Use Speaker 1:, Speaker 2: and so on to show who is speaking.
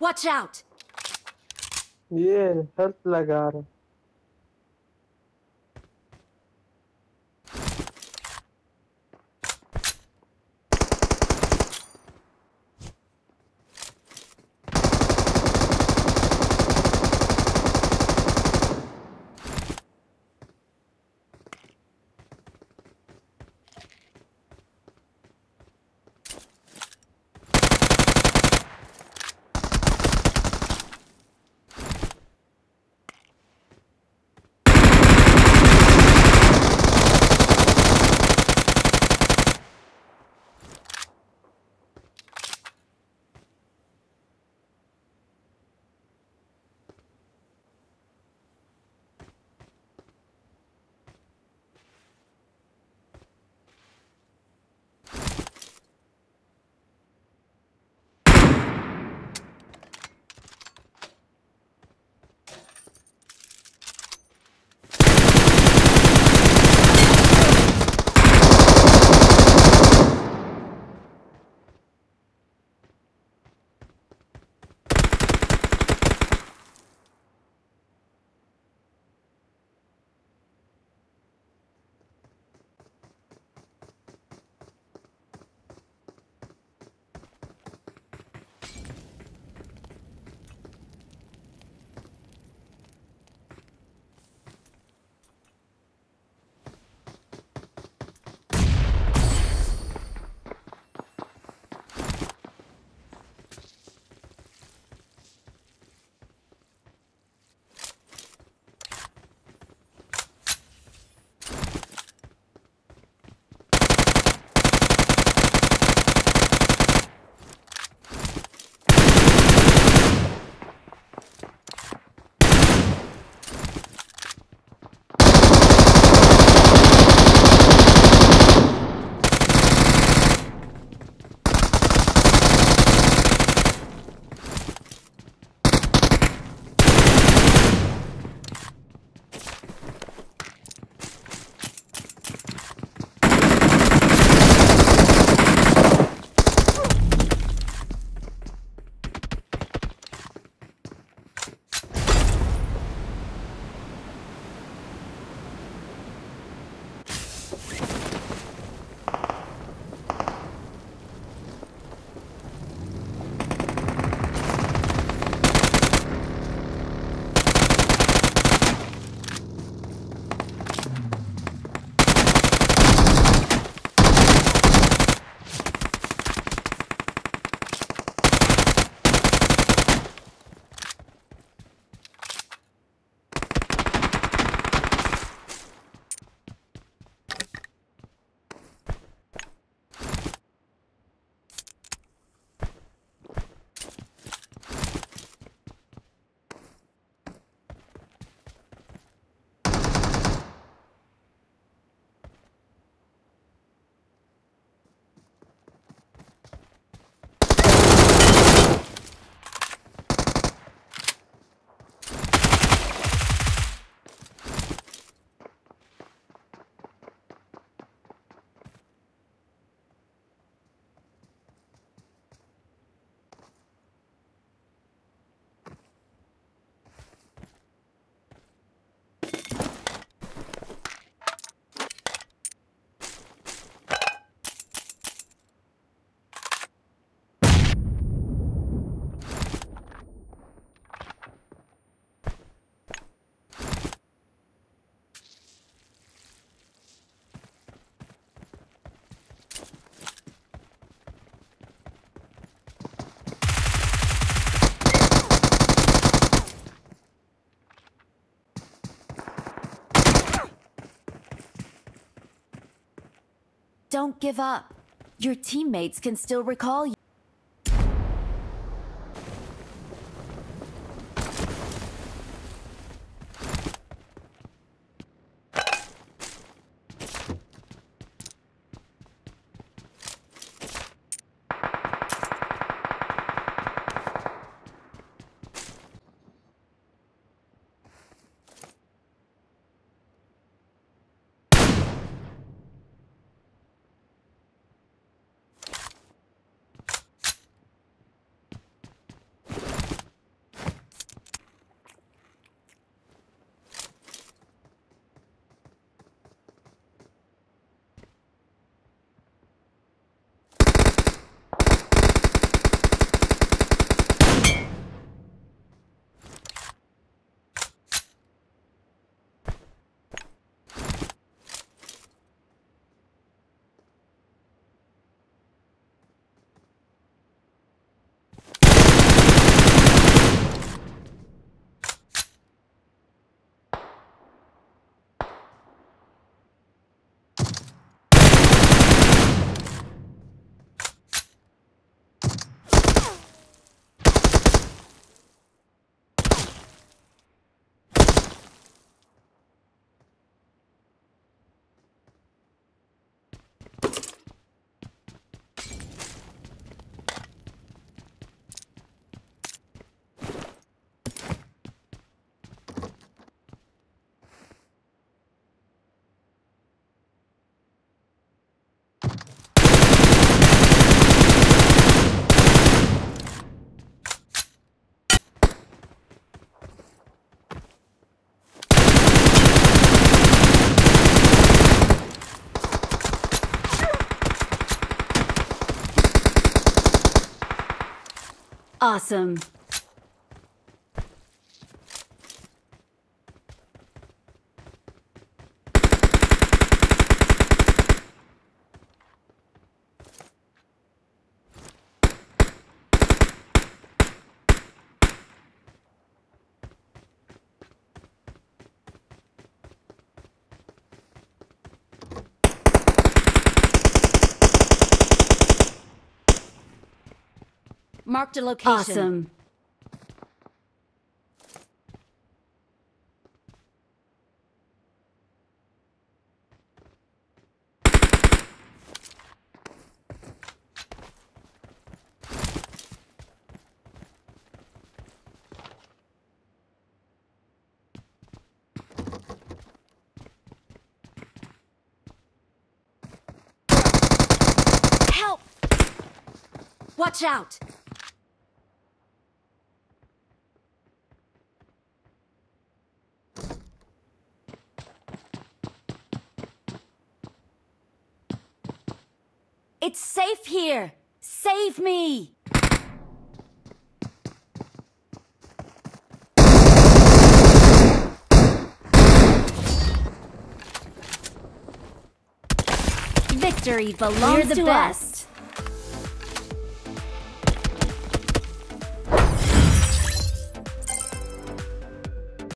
Speaker 1: Watch out!
Speaker 2: ये health लगा रहा
Speaker 1: Don't give up. Your teammates can still recall you. Awesome. Marked a location. Awesome. Help! Watch out! It's safe here! Save me! Victory belongs
Speaker 3: You're the
Speaker 1: to
Speaker 3: best.
Speaker 1: us!